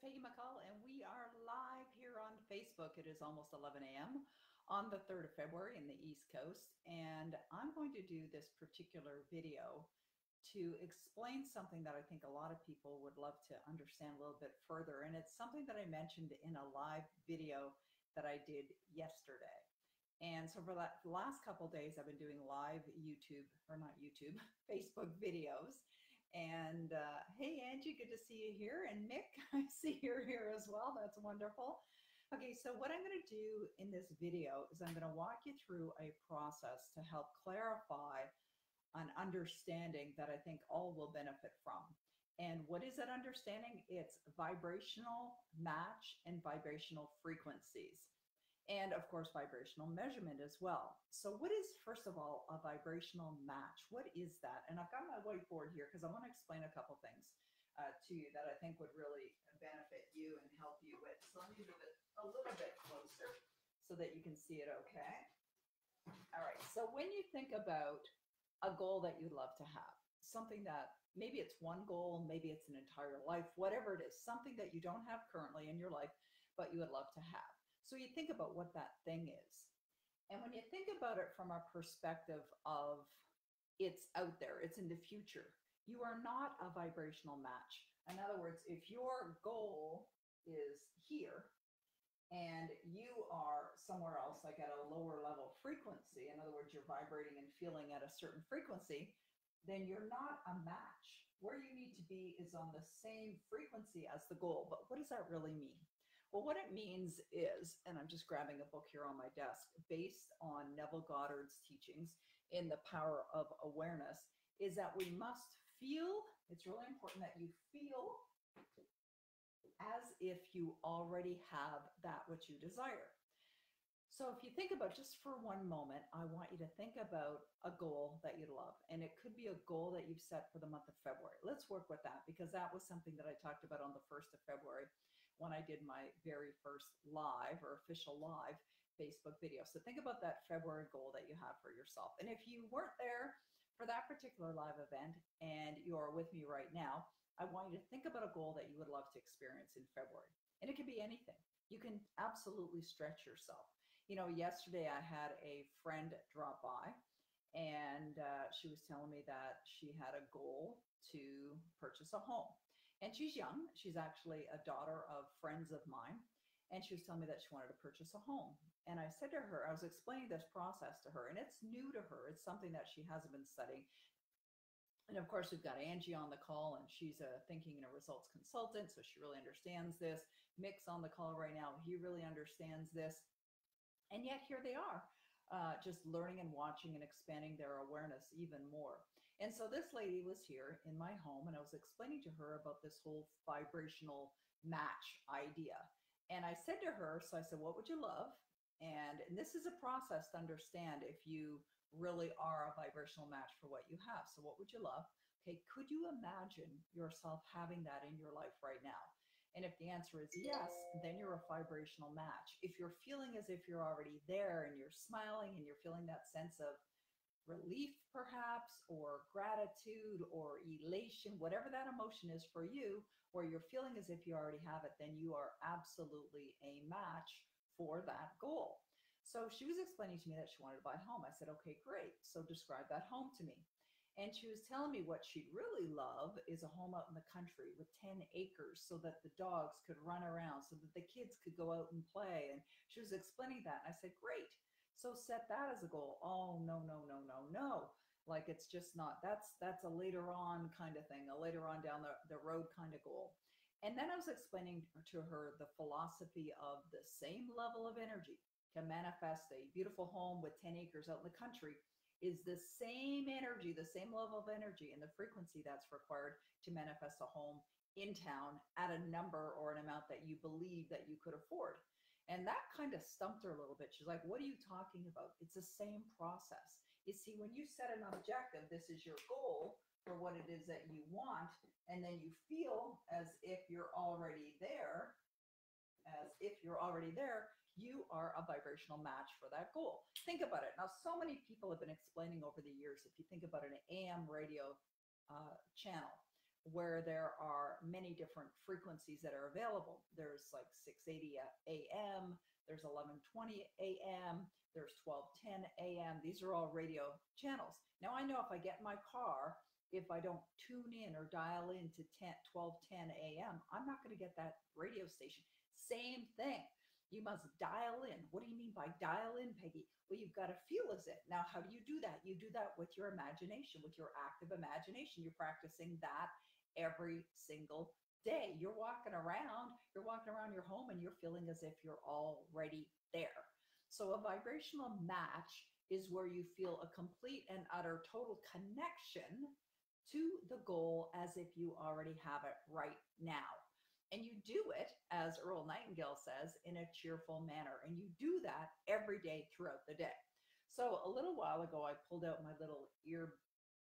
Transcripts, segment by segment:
Peggy McColl, and we are live here on Facebook. It is almost 11 a.m. on the 3rd of February in the East Coast, and I'm going to do this particular video to explain something that I think a lot of people would love to understand a little bit further. And it's something that I mentioned in a live video that I did yesterday. And so for the last couple days, I've been doing live YouTube, or not YouTube, Facebook videos. And uh, hey, Angie, good to see you here. And Mick, I see you're here as well. That's wonderful. Okay, so what I'm going to do in this video is I'm going to walk you through a process to help clarify an understanding that I think all will benefit from. And what is that understanding? It's vibrational match and vibrational frequencies and of course vibrational measurement as well. So what is first of all a vibrational match? What is that? And I've got my whiteboard here because I want to explain a couple things uh, to you that I think would really benefit you and help you with. So let me move it a little bit closer so that you can see it okay. All right, so when you think about a goal that you'd love to have, something that maybe it's one goal, maybe it's an entire life, whatever it is, something that you don't have currently in your life, but you would love to have so you think about what that thing is. And when you think about it from a perspective of it's out there, it's in the future, you are not a vibrational match. In other words, if your goal is here and you are somewhere else, like at a lower level frequency, in other words, you're vibrating and feeling at a certain frequency, then you're not a match. Where you need to be is on the same frequency as the goal. But what does that really mean? Well, what it means is, and I'm just grabbing a book here on my desk, based on Neville Goddard's teachings in The Power of Awareness, is that we must feel, it's really important that you feel as if you already have that which you desire. So if you think about just for one moment, I want you to think about a goal that you love. And it could be a goal that you've set for the month of February. Let's work with that because that was something that I talked about on the 1st of February when I did my very first live or official live Facebook video. So think about that February goal that you have for yourself. And if you weren't there for that particular live event and you're with me right now, I want you to think about a goal that you would love to experience in February. And it could be anything. You can absolutely stretch yourself. You know, yesterday I had a friend drop by and uh, she was telling me that she had a goal to purchase a home. And she's young. She's actually a daughter of friends of mine. And she was telling me that she wanted to purchase a home. And I said to her, I was explaining this process to her, and it's new to her. It's something that she hasn't been studying. And of course, we've got Angie on the call, and she's a thinking and a results consultant, so she really understands this. Mick's on the call right now. He really understands this. And yet, here they are, uh, just learning and watching and expanding their awareness even more. And so this lady was here in my home, and I was explaining to her about this whole vibrational match idea. And I said to her, so I said, What would you love? And, and this is a process to understand if you really are a vibrational match for what you have. So, what would you love? Okay, could you imagine yourself having that in your life right now? And if the answer is yes, then you're a vibrational match. If you're feeling as if you're already there and you're smiling and you're feeling that sense of relief, perhaps, or gratitude or elation, whatever that emotion is for you, where you're feeling as if you already have it, then you are absolutely a match for that goal. So she was explaining to me that she wanted to buy a home. I said, okay, great. So describe that home to me. And she was telling me what she'd really love is a home out in the country with 10 acres so that the dogs could run around, so that the kids could go out and play. And she was explaining that. And I said, great. So set that as a goal. Oh, no, no, no, no, no. Like it's just not, that's, that's a later on kind of thing, a later on down the, the road kind of goal. And then I was explaining to her the philosophy of the same level of energy to manifest a beautiful home with 10 acres out in the country is the same energy, the same level of energy and the frequency that's required to manifest a home in town at a number or an amount that you believe that you could afford. And that kind of stumped her a little bit. She's like, What are you talking about? It's the same process. You see, when you set an objective, this is your goal for what it is that you want, and then you feel as if you're already there, as if you're already there, you are a vibrational match for that goal. Think about it. Now, so many people have been explaining over the years, if you think about an AM radio uh, channel, where there are many different frequencies that are available. There's like 680 AM, there's 1120 AM, there's 1210 AM. These are all radio channels. Now I know if I get in my car, if I don't tune in or dial in to 10, 1210 AM, I'm not going to get that radio station. Same thing. You must dial in. What do you mean by dial in, Peggy? Well, you've got to feel as it. Now, how do you do that? You do that with your imagination, with your active imagination. You're practicing that every single day. You're walking around, you're walking around your home and you're feeling as if you're already there. So, a vibrational match is where you feel a complete and utter total connection to the goal as if you already have it right now. And you do it, as Earl Nightingale says, in a cheerful manner. And you do that every day throughout the day. So a little while ago, I pulled out my little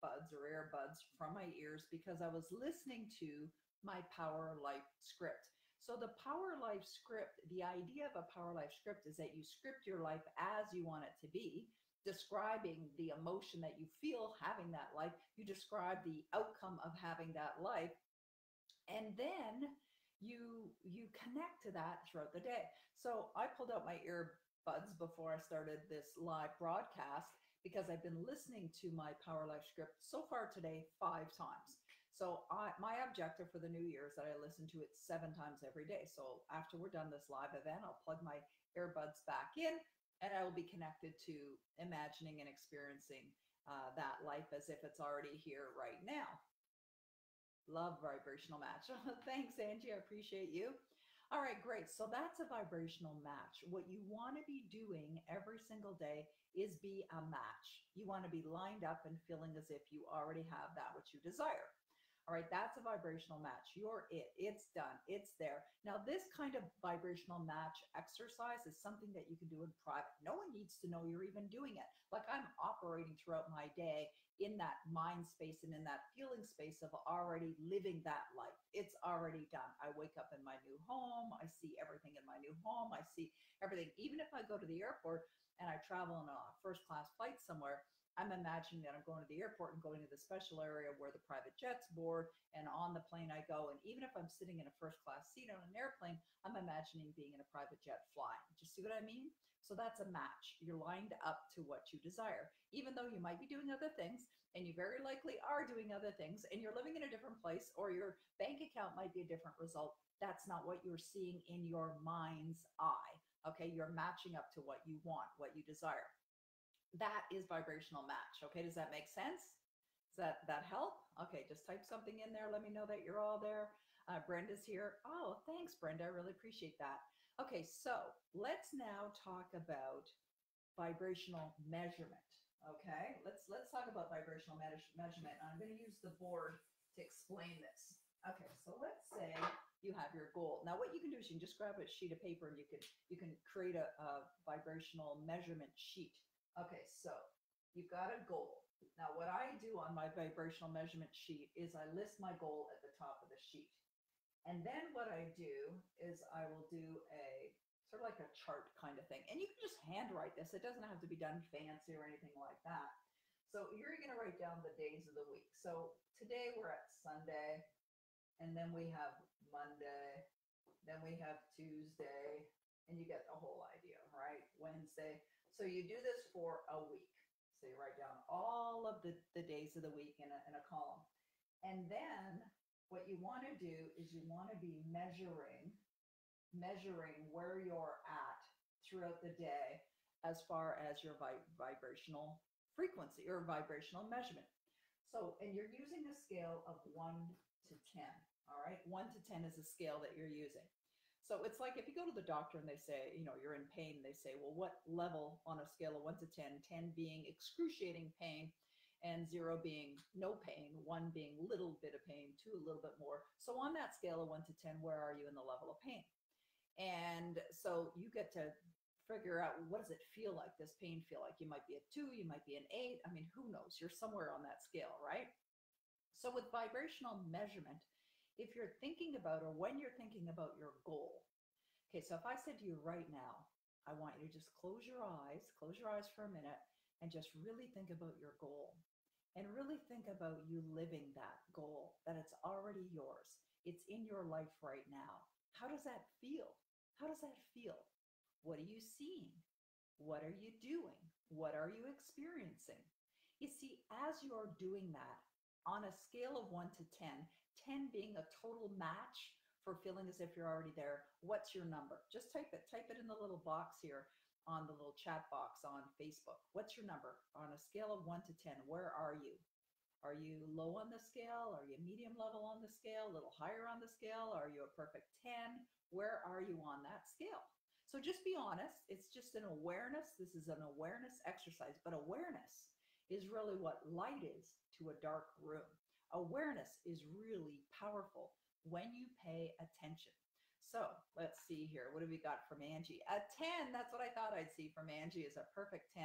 earbuds or earbuds from my ears because I was listening to my Power Life script. So the Power Life script, the idea of a Power Life script is that you script your life as you want it to be, describing the emotion that you feel having that life. You describe the outcome of having that life. And then you you connect to that throughout the day. So I pulled out my earbuds before I started this live broadcast because I've been listening to my Power Life script so far today five times. So I, my objective for the new year is that I listen to it seven times every day. So after we're done this live event, I'll plug my earbuds back in and I will be connected to imagining and experiencing uh, that life as if it's already here right now. Love vibrational match. Thanks, Angie. I appreciate you. All right, great. So that's a vibrational match. What you want to be doing every single day is be a match. You want to be lined up and feeling as if you already have that which you desire. All right, that's a vibrational match. You're it. It's done. It's there. Now, this kind of vibrational match exercise is something that you can do in private. No one needs to know you're even doing it. Like I'm operating throughout my day in that mind space and in that feeling space of already living that life. It's already done. I wake up in my new home. I see everything in my new home. I see everything. Even if I go to the airport and I travel in a first class flight somewhere, I'm imagining that I'm going to the airport and going to the special area where the private jets board, and on the plane I go. And even if I'm sitting in a first class seat on an airplane, I'm imagining being in a private jet flying. Do you see what I mean? So that's a match. You're lined up to what you desire, even though you might be doing other things, and you very likely are doing other things, and you're living in a different place, or your bank account might be a different result. That's not what you're seeing in your mind's eye. Okay, you're matching up to what you want, what you desire that is vibrational match. Okay, does that make sense? Does that, that help? Okay, just type something in there. Let me know that you're all there. Uh, Brenda's here. Oh, thanks, Brenda. I really appreciate that. Okay, so let's now talk about vibrational measurement. Okay, let's let's talk about vibrational me- measurement. I'm going to use the board to explain this. Okay, so let's say you have your goal. Now, what you can do is you can just grab a sheet of paper and you can you can create a, a vibrational measurement sheet. Okay, so you've got a goal. Now, what I do on my vibrational measurement sheet is I list my goal at the top of the sheet. And then what I do is I will do a sort of like a chart kind of thing. And you can just handwrite this. It doesn't have to be done fancy or anything like that. So you're going to write down the days of the week. So today we're at Sunday, and then we have Monday, then we have Tuesday, and you get the whole idea, right? Wednesday. So you do this for a week. So you write down all of the, the days of the week in a, in a column. And then what you want to do is you want to be measuring, measuring where you're at throughout the day as far as your vi- vibrational frequency or vibrational measurement. So, and you're using a scale of one to 10. All right. One to 10 is a scale that you're using. So it's like if you go to the doctor and they say, you know, you're in pain, they say, well, what level on a scale of one to 10, 10 being excruciating pain and zero being no pain, one being little bit of pain, two a little bit more. So on that scale of one to 10, where are you in the level of pain? And so you get to figure out what does it feel like? This pain feel like you might be a two you might be an eight? I mean who knows? You're somewhere on that scale right? So with vibrational measurement if you're thinking about or when you're thinking about your goal. Okay, so if I said to you right now, I want you to just close your eyes, close your eyes for a minute, and just really think about your goal. and really think about you living that goal, that it's already yours. It's in your life right now. How does that feel? How does that feel? What are you seeing? What are you doing? What are you experiencing? You see, as you're doing that on a scale of one to 10, 10 being a total match for feeling as if you're already there, what's your number? Just type it, type it in the little box here on the little chat box on Facebook. What's your number on a scale of one to 10? Where are you? Are you low on the scale? Are you medium level on the scale? A little higher on the scale? Are you a perfect 10? Where are you on that scale? So just be honest. It's just an awareness. This is an awareness exercise, but awareness is really what light is to a dark room. Awareness is really powerful when you pay attention. So let's see here. What have we got from Angie? A 10. That's what I thought I'd see from Angie is a perfect 10.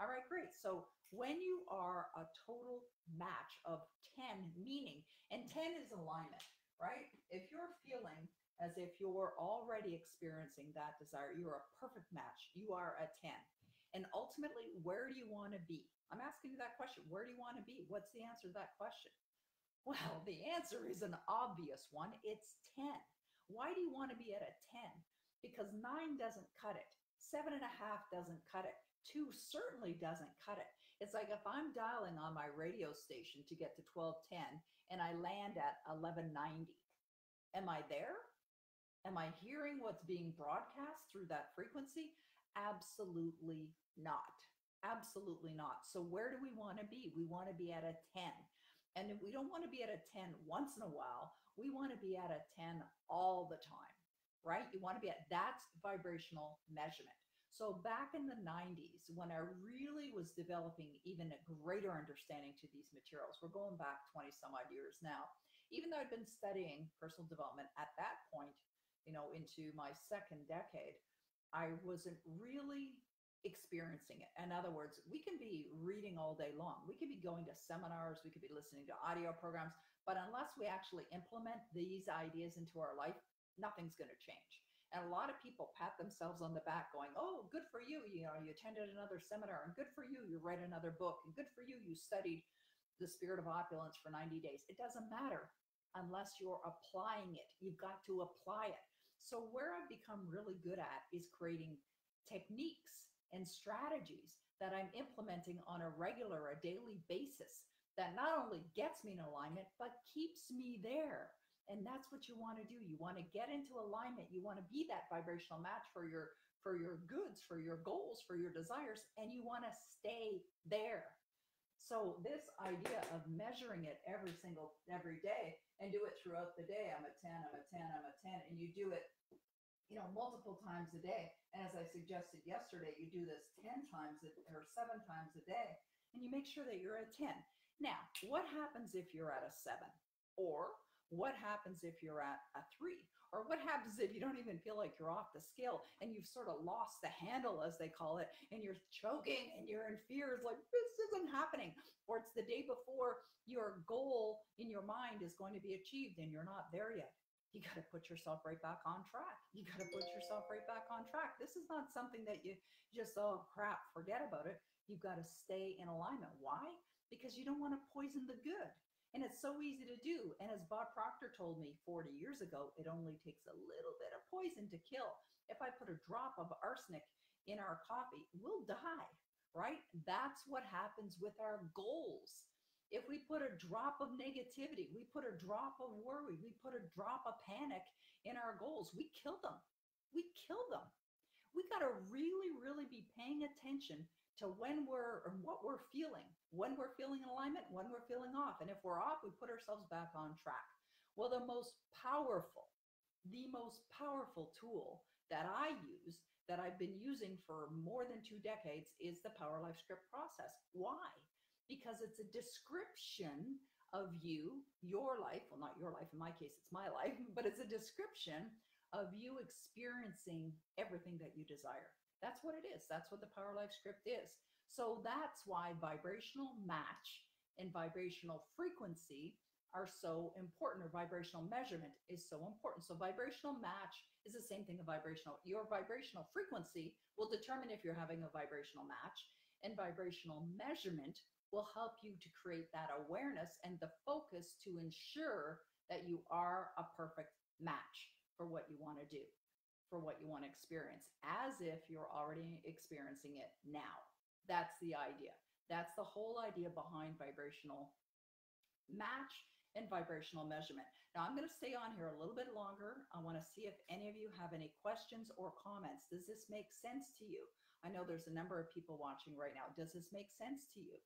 All right, great. So when you are a total match of 10, meaning, and 10 is alignment, right? If you're feeling as if you're already experiencing that desire, you're a perfect match. You are a 10. And ultimately, where do you want to be? I'm asking you that question. Where do you want to be? What's the answer to that question? Well, the answer is an obvious one. It's 10. Why do you want to be at a 10? Because nine doesn't cut it. Seven and a half doesn't cut it. Two certainly doesn't cut it. It's like if I'm dialing on my radio station to get to 1210 and I land at 1190, am I there? Am I hearing what's being broadcast through that frequency? Absolutely not. Absolutely not. So, where do we want to be? We want to be at a 10. And we don't want to be at a 10 once in a while. We want to be at a 10 all the time, right? You want to be at that's vibrational measurement. So back in the 90s, when I really was developing even a greater understanding to these materials, we're going back 20 some odd years now. Even though I'd been studying personal development at that point, you know, into my second decade, I wasn't really experiencing it. In other words, we can be reading all day long. We could be going to seminars, we could be listening to audio programs, but unless we actually implement these ideas into our life, nothing's going to change. And a lot of people pat themselves on the back going, oh, good for you. You know, you attended another seminar and good for you. You read another book and good for you. You studied the spirit of opulence for 90 days. It doesn't matter unless you're applying it. You've got to apply it. So where I've become really good at is creating techniques and strategies that I'm implementing on a regular, a daily basis that not only gets me in alignment, but keeps me there. And that's what you want to do. You want to get into alignment. You want to be that vibrational match for your for your goods, for your goals, for your desires, and you want to stay there. So this idea of measuring it every single every day and do it throughout the day. I'm a 10, I'm a 10, I'm a 10, and you do it, you know, multiple times a day. And as I suggested yesterday, you do this 10 times or seven times a day, and you make sure that you're at 10. Now, what happens if you're at a seven? Or what happens if you're at a three? Or what happens if you don't even feel like you're off the scale and you've sort of lost the handle, as they call it, and you're choking and you're in fears like this isn't happening? Or it's the day before your goal in your mind is going to be achieved and you're not there yet. You got to put yourself right back on track. You got to put yourself right back on track. This is not something that you just, oh crap, forget about it. You've got to stay in alignment. Why? because you don't want to poison the good. And it's so easy to do. And as Bob Proctor told me 40 years ago, it only takes a little bit of poison to kill. If I put a drop of arsenic in our coffee, we'll die, right? That's what happens with our goals. If we put a drop of negativity, we put a drop of worry, we put a drop of panic in our goals, we kill them. We kill them. We got to really, really be paying attention to when we're or what we're feeling, when we're feeling in alignment, when we're feeling off. And if we're off, we put ourselves back on track. Well, the most powerful, the most powerful tool that I use, that I've been using for more than two decades, is the Power Life Script process. Why? Because it's a description of you, your life, well, not your life, in my case, it's my life, but it's a description of you experiencing everything that you desire. That's what it is. That's what the Power Life script is. So that's why vibrational match and vibrational frequency are so important, or vibrational measurement is so important. So vibrational match is the same thing as vibrational. Your vibrational frequency will determine if you're having a vibrational match, and vibrational measurement will help you to create that awareness and the focus to ensure that you are a perfect match for what you want to do, for what you want to experience, as if you're already experiencing it now. That's the idea. That's the whole idea behind vibrational match and vibrational measurement. Now, I'm going to stay on here a little bit longer. I want to see if any of you have any questions or comments. Does this make sense to you? I know there's a number of people watching right now. Does this make sense to you?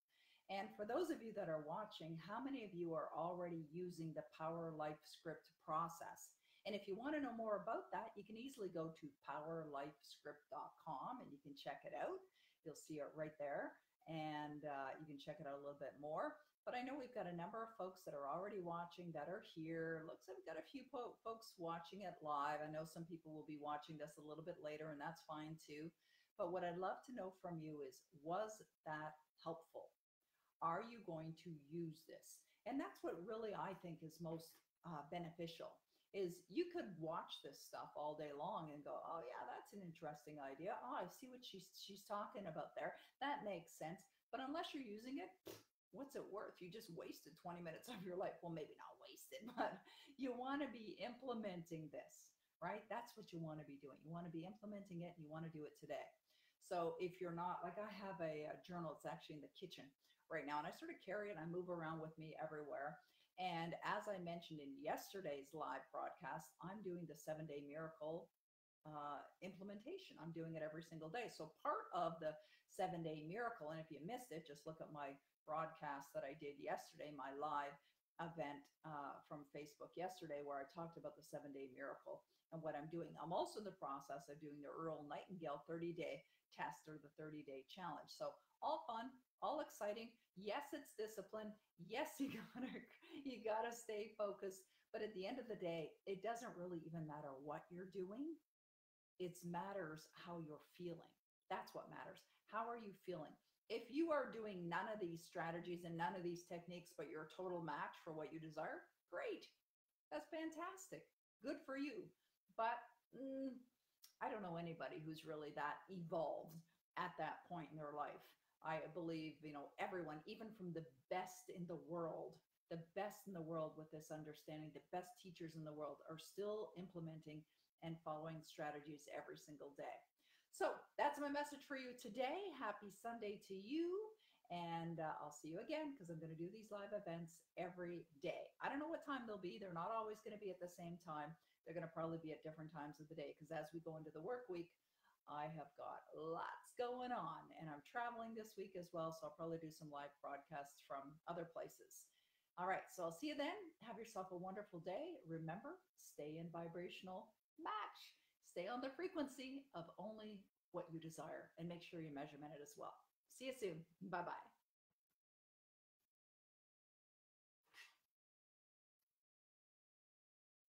And for those of you that are watching, how many of you are already using the Power Life Script process? And if you want to know more about that, you can easily go to powerlifescript.com and you can check it out. You'll see it right there and uh, you can check it out a little bit more. But I know we've got a number of folks that are already watching that are here. Looks like we've got a few po- folks watching it live. I know some people will be watching this a little bit later, and that's fine too. But what I'd love to know from you is was that helpful? Are you going to use this? And that's what really I think is most uh, beneficial is you could watch this stuff all day long and go, oh yeah, that's an interesting idea. Oh, I see what she's she's talking about there. That makes sense. But unless you're using it, what's it worth? You just wasted 20 minutes of your life. Well, maybe not wasted, but you want to be implementing this, right? That's what you want to be doing. You want to be implementing it and you want to do it today. So if you're not, like I have a, a journal, it's actually in the kitchen right now, and I sort of carry it, I move around with me everywhere. And as I mentioned in yesterday's live broadcast, I'm doing the seven day miracle uh, implementation. I'm doing it every single day. So part of the seven day miracle, and if you missed it, just look at my broadcast that I did yesterday, my live event uh, from Facebook yesterday, where I talked about the seven day miracle and what I'm doing. I'm also in the process of doing the Earl Nightingale 30 day test or the 30 day challenge. So all fun, all exciting. Yes, it's discipline. Yes, you gotta you gotta stay focused. But at the end of the day, it doesn't really even matter what you're doing. It matters how you're feeling. That's what matters. How are you feeling? If you are doing none of these strategies and none of these techniques, but you're a total match for what you desire, great. That's fantastic. Good for you. But mm, I don't know anybody who's really that evolved at that point in their life. I believe, you know, everyone, even from the best in the world, the best in the world with this understanding, the best teachers in the world are still implementing and following strategies every single day. So that's my message for you today. Happy Sunday to you. And uh, I'll see you again because I'm going to do these live events every day. I don't know what time they'll be. They're not always going to be at the same time. They're going to probably be at different times of the day because as we go into the work week, I have got lots going on and I'm traveling this week as well. So I'll probably do some live broadcasts from other places. All right. So I'll see you then. Have yourself a wonderful day. Remember, stay in vibrational match. Stay on the frequency of only what you desire and make sure you measurement it as well. See you soon. Bye bye.